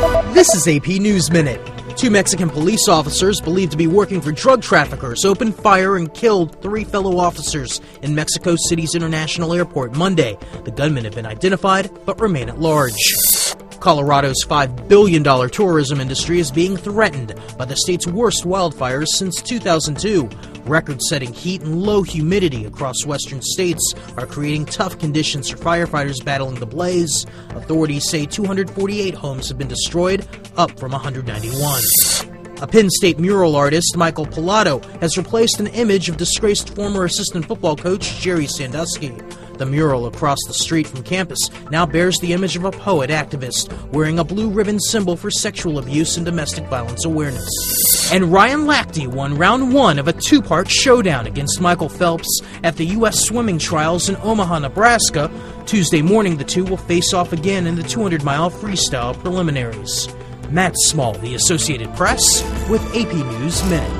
This is AP News Minute. Two Mexican police officers believed to be working for drug traffickers opened fire and killed three fellow officers in Mexico City's International Airport Monday. The gunmen have been identified but remain at large. Colorado's $5 billion tourism industry is being threatened by the state's worst wildfires since 2002. Record setting heat and low humidity across western states are creating tough conditions for firefighters battling the blaze. Authorities say 248 homes have been destroyed, up from 191. A Penn State mural artist, Michael Pilato, has replaced an image of disgraced former assistant football coach Jerry Sandusky. The mural across the street from campus now bears the image of a poet activist wearing a blue ribbon symbol for sexual abuse and domestic violence awareness. And Ryan Lochte won round one of a two part showdown against Michael Phelps at the U.S. swimming trials in Omaha, Nebraska. Tuesday morning, the two will face off again in the 200 mile freestyle preliminaries. Matt Small, The Associated Press, with AP News Minute.